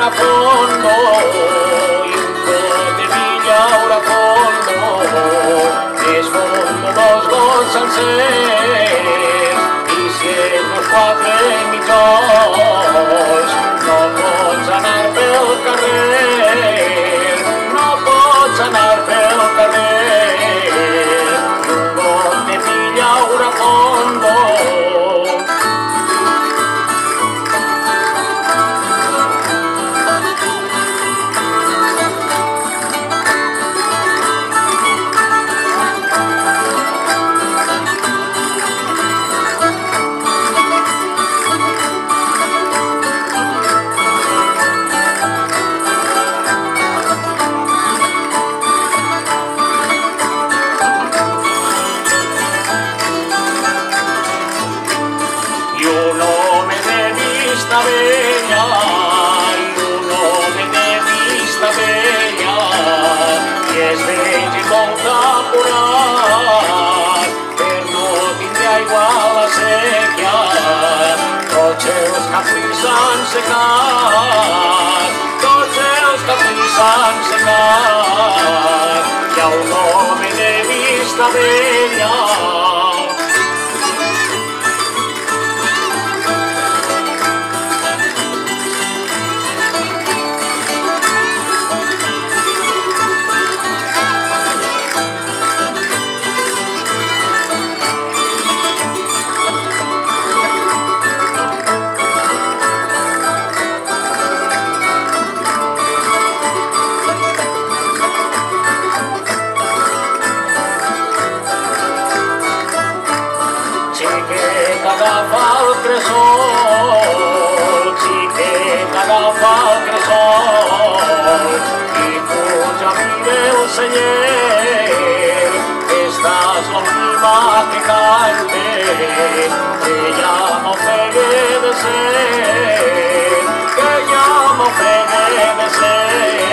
a fondo. Y un botellilla ahora fondo. Es fondo dos gols sencers i si els quatre mitjons no pots anar pel carrer no pots anar pel vista bella, home de vista bella, que és vell i apurat, per no tindre aigua a la sèquia, tots els capris s'han secat, tots els capris s'han secat, ha un home de vista bella, cresol, quite que que ya no pegue de ser, que ya no pegue de ser.